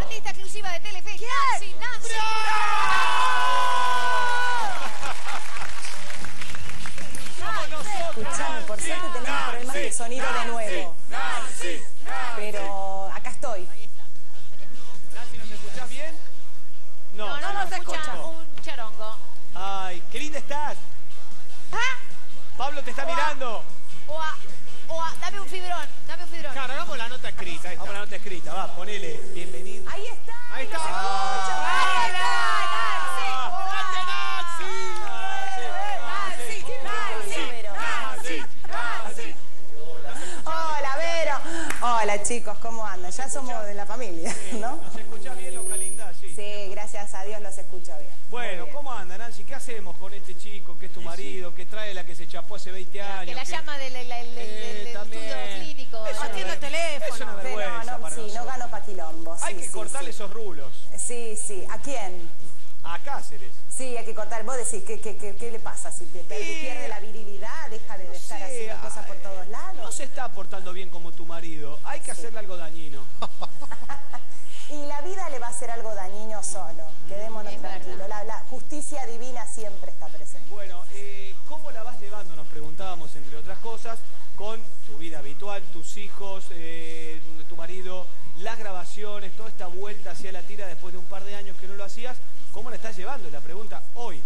artista exclusiva de Telefe, Nancy, Nancy. Escuchame, por suerte tenemos problemas de sonido de nuevo. Pero acá estoy. Nancy, ¿nos escuchás bien? No. No, no, no se escucha un charongo. Ay, qué linda estás. ¿Ah? Pablo te está mirando. O a, dame un fibrón, dame un fibrón. Claro, hagamos la nota escrita. ahí está. Vamos a la nota escrita, va, ponele. Bienvenido. Ahí está. Ahí está. Ah. Hola, Vero. Hola, chicos, ¿cómo andan? Ya somos de la familia, ¿no? ¿Nos escuchás bien, Loca Linda? Sí. Gracias a Dios los escucho bien. Bueno, bien. ¿cómo anda, Nancy? ¿Qué hacemos con este chico que es tu marido, que trae la que se chapó hace 20 años? Que la llama del, del- del- del- Eh, del estudio clínico. Es una Atiende ver- el teléfono. Es una vergüenza no, para sí, no gano pa' quilombo. Hay sí, que sí, cortarle sí. esos rulos. Sí, sí. ¿A quién? A Cáceres. Sí, hay que cortar. Vos decís, ¿qué, qué, qué, qué le pasa? Si te pierde, la virilidad, deja de No estar sé, haciendo cosas por todos lados. No se está portando bien como tu marido. Hay que hacerle algo dañino. Y la vida le va a hacer algo dañino solo. Quedémonos Es tranquilos. la justicia divina siempre está presente. Bueno, eh, ¿cómo la vas llevando? Nos preguntábamos, entre otras cosas, con tu vida habitual, tus hijos, eh, tu marido, las grabaciones, toda esta vuelta hacia la tira después de un par de años que no lo hacías. ¿Cómo la estás llevando? La pregunta hoy.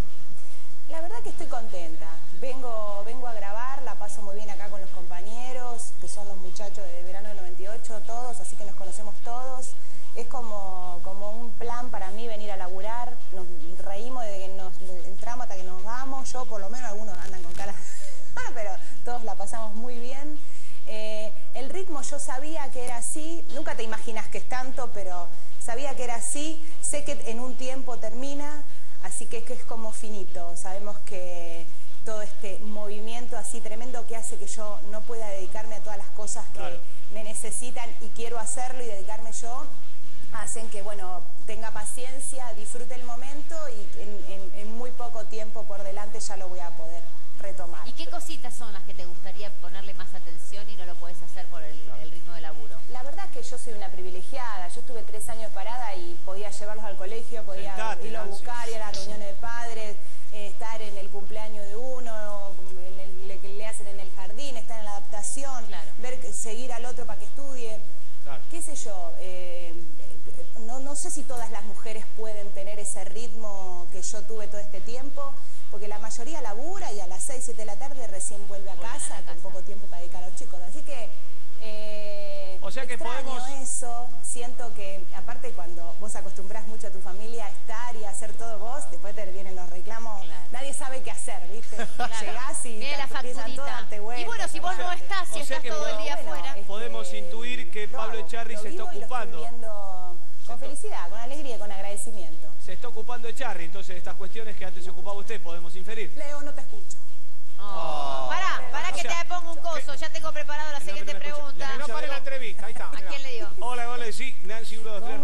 La verdad que estoy contenta. Vengo, vengo a grabar, la paso muy bien acá con los compañeros, que son los muchachos de verano del 98, todos, así que nos conocemos todos. Es como, como un plan para mí venir a laburar. Nos reímos de que nos entramos hasta que nos vamos. Yo, por lo menos, algunos andan con cara, pero todos la pasamos muy bien. Eh, el ritmo yo sabía que era así, nunca te imaginas que es tanto, pero sabía que era así. Sé que en un tiempo termina, así que es que es como finito. Sabemos que todo este movimiento así tremendo que hace que yo no pueda dedicarme a todas las cosas que Claro. me necesitan y quiero hacerlo y dedicarme yo, hacen que, bueno, tenga paciencia, disfrute el momento y en, en- en muy poco tiempo por delante ya lo voy a poder retomar. ¿Y qué cositas son las que te gustaría ponerle más atención y no lo podés hacer por el, el ritmo de laburo? La verdad es que yo soy una privilegiada. Yo estuve tres años parada y podía llevarlos al colegio, podía Sentate, irlos a buscar, ir a las reuniones de padres, eh, estar en el cumpleaños de uno, en el, le, que le hacen en el jardín, estar en la adaptación, Claro. ver seguir al otro para que estudie. Claro. ¿Qué sé yo? eh, no, no sé si todas las mujeres pueden tener ese ritmo que yo tuve todo este tiempo, porque la mayoría labura y a las 6, 7 de la tarde recién vuelve a casa, con poco tiempo para dedicar a los chicos. Así que... eh, O sea que extraño podemos- eso, siento que aparte cuando vos acostumbrás mucho a tu familia a estar y a hacer todo vos, después te vienen los reclamos, Claro. nadie sabe qué hacer, ¿viste? Llegás y te empiezan todos a darte facturita. Y bueno, si vos no estás, si O sea estás que todo el día Bueno, afuera. este, Podemos intuir que lo Pablo Echarri se está ocupando. Con está- felicidad, con alegría con agradecimiento. Se está ocupando Echarri, entonces de estas cuestiones que antes se ocupaba usted, podemos inferir. Leo, no te escucho. Oh. Pará, pará O que sea, te pongo un coso. Ya tengo preparado la No, siguiente pregunta. No pare la entrevista. Ahí está. ¿A mirá. quién le digo? Hola, hola, sí, Nancy 1, 2, 3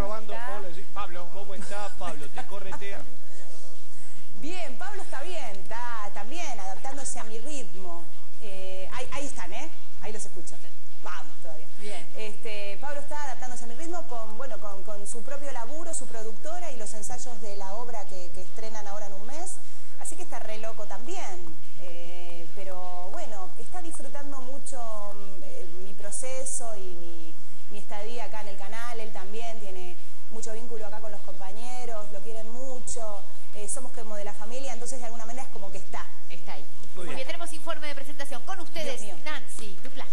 su propio laburo, su productora y los ensayos de la obra que, que estrenan ahora en un mes. Así que está re loco también. Eh, pero bueno, está disfrutando mucho mm, eh, mi proceso y mi, mi estadía acá en el canal. Él también tiene mucho vínculo acá con los compañeros, lo quieren mucho. eh, somos como de la familia, entonces de alguna manera es como que está. Está ahí. Muy bien. bien, tenemos informe de presentación. Con ustedes. Nancy Dupla.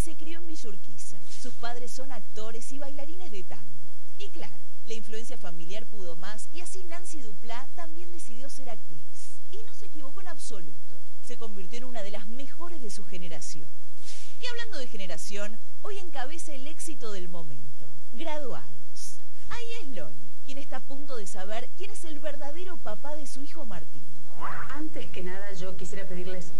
Se crió en Villurquiza. Sus padres son actores y bailarines de tango. Y claro, la influencia familiar pudo más y así Nancy Duplá también decidió ser actriz. Y no se equivocó en absoluto. Se convirtió en una de las mejores de su generación. Y hablando de generación, hoy encabeza el éxito del momento. Graduados. Ahí es Loli, quien está a punto de saber quién es el verdadero papá de su hijo Martín. Antes que nada yo quisiera pedirles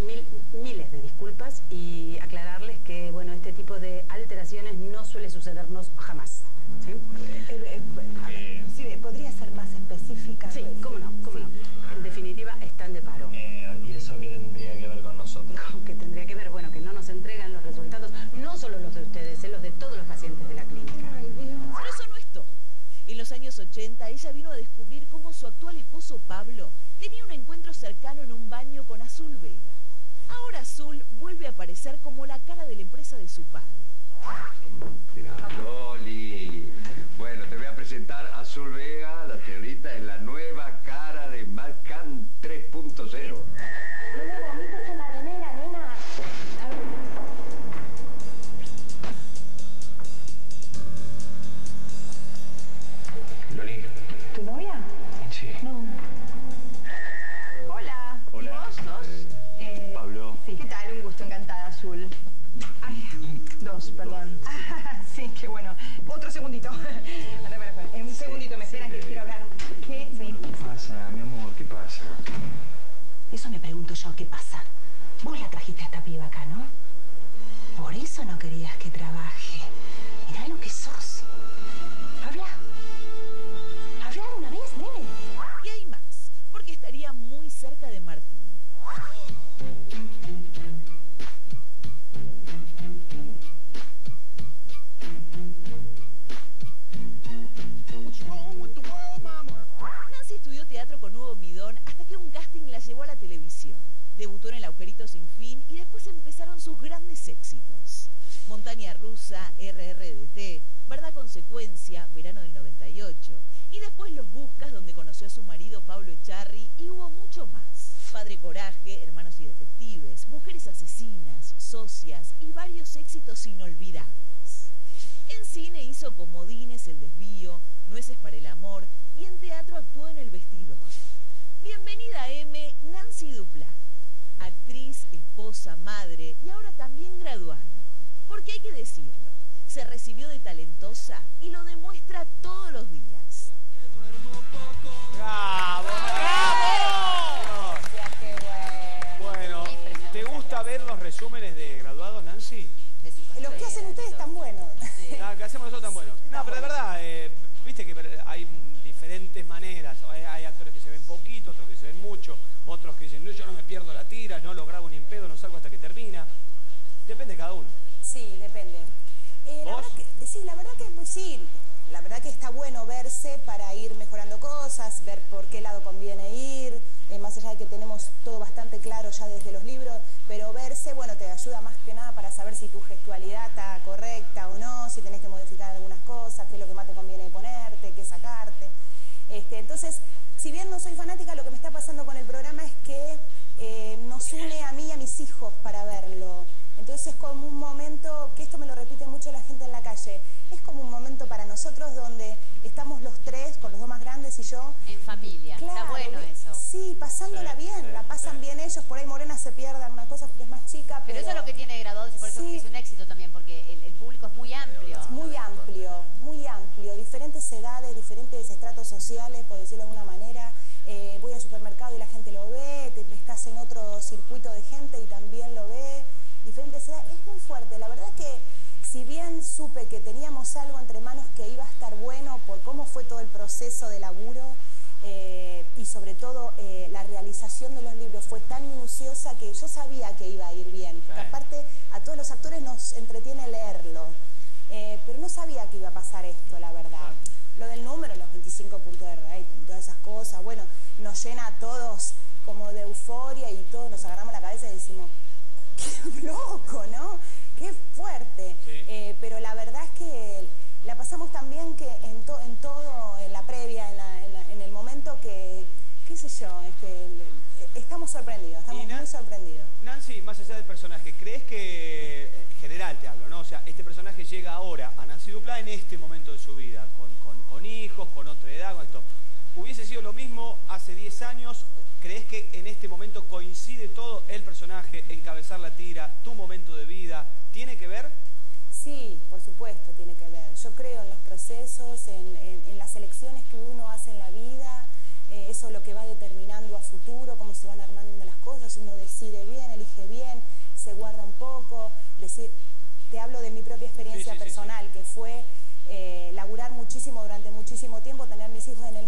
ella vino a descubrir cómo su actual esposo Pablo tenía un encuentro cercano en un baño con Azul Vega. Ahora Azul vuelve a aparecer como la cara de la empresa de su padre. Loli. Bueno, te voy a presentar Azul Vega, la señorita, en la nueva Encantada, Azul. Ay, dos, perdón. Ah, sí, qué bueno. Otro segundito. Eh, Un segundito, me esperan que quiero hablar. ¿Qué? ¿Qué pasa, mi amor? ¿Qué pasa? Eso me pregunto yo, ¿qué pasa? Vos la trajiste a esta piba acá, ¿no? Por eso no querías que trabaje. Mirá lo que sos. RRDT, Verdad Consecuencia, Verano del 98. Y después Los Buscas, donde conoció a su marido Pablo Echarri y hubo mucho más. Padre Coraje, Hermanos y Detectives, Mujeres Asesinas, Socias y varios éxitos inolvidables. En cine hizo Comodines, El Desvío, Nueces para el Amor y en teatro actuó en El Vestidor. Bienvenida a M, Nancy Duplá. Actriz, esposa, madre y ahora también graduada. Porque hay que decirlo, se recibió de talentosa y lo demuestra todos los días. ¡Bravo! ¡Bravo! Bueno. ¿te gusta ver los resúmenes de graduados, Nancy? Los que hacen ustedes están buenos. Ah, que hacemos nosotros tan bueno. No, pero de verdad, eh, viste que hay diferentes maneras. Hay, hay actores que se ven poquito, otros que se ven mucho, otros que dicen, no, yo no me pierdo la tira, no lo grabo sí, la verdad que pues, sí, la verdad que está bueno verse para ir mejorando cosas, ver por qué lado conviene ir, eh, más allá de que tenemos todo bastante claro ya desde los libros, pero verse, bueno, te ayuda más que nada para saber si tu gestualidad está correcta o no, si tenés que modificar algunas cosas, qué es lo que más te conviene ponerte, qué sacarte. Este, entonces, si bien no soy fanática, lo que me está pasando con el programa es que eh, nos une a mí y a mis hijos para verlo. Entonces es como un momento, que esto me lo repite mucho la gente en la calle, es como un momento para nosotros donde estamos los tres, con los dos más grandes y yo. En familia. Está Claro, bueno vi- eso. Sí, pasándola Sí, bien, sí, la pasan sí. bien ellos, por ahí Morena se pierde alguna cosa porque es más chica, pero, Pero eso es lo que tiene graduados y por eso es un éxito también, porque el, el público es muy amplio. Muy amplio, muy amplio, diferentes edades, diferentes estratos sociales, por decirlo de alguna manera. Eh, voy al supermercado y la gente lo ve, te estás en otro circuito de gente y también lo ve, diferentes edades. Es muy fuerte, la verdad es que si bien supe que teníamos algo entre manos que iba a estar bueno por cómo fue todo el proceso de laburo eh, y sobre todo eh, la realización de los libros fue tan minuciosa que yo sabía que iba a ir bien, porque aparte a todos los actores nos entretiene leerlo. Eh, pero no sabía que iba a pasar esto, la verdad. Lo del número, los 25 puntos de rating, todas esas cosas, bueno, nos llena a todos como de euforia y todos nos agarramos la cabeza y decimos, qué loco, ¿no? Qué fuerte. Sí. Eh, pero la verdad es que la pasamos tan bien que en, to- en todo, en la previa, en, la- en la- en el momento que, qué sé yo, este, estamos sorprendidos, estamos muy sorprendidos. Nancy, más allá del personaje, ¿crees que, eh, en general te hablo, ¿no? O sea, este personaje llega ahora a Nancy Duplá en este momento de su vida, con, con- con hijos, con otra edad, con esto. ¿Hubiese sido lo mismo hace 10 años? ¿Crees que en este momento coincide todo el personaje, encabezar la tira, tu momento de vida? ¿Tiene que ver? Sí, por supuesto, tiene que ver. Yo creo en los procesos, en, en- en las elecciones que uno hace en la vida, eh, eso es lo que va determinando a futuro, cómo se van armando las cosas, uno decide bien, elige bien, se guarda un poco, decir, te hablo de mi propia experiencia Sí, sí, sí, personal, que fue eh, laburar muchísimo durante muchísimo tiempo, tener mis hijos en el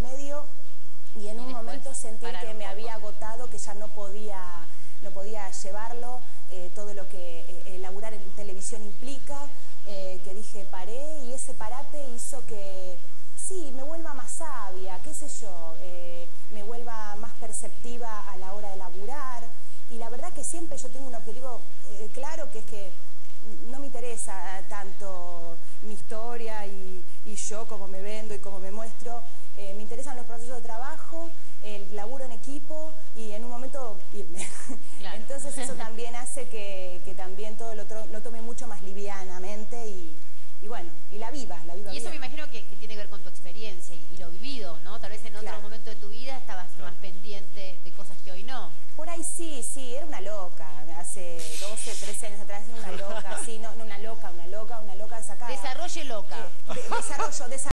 sentir Parar que me había agotado, que ya no podía, no podía llevarlo, eh, todo lo que eh, eh elaborar en televisión implica, eh, que dije paré y ese parate hizo que sí, me vuelva más sabia, qué sé yo, eh, me vuelva más perceptiva a la hora de laburar. Y la verdad que siempre yo tengo un objetivo eh, claro que es que no me interesa tanto mi historia y, y yo cómo me vendo y cómo me muestro, eh, me interesan los procesos de trabajo, el laburo en equipo y en un momento irme. Entonces eso también hace que también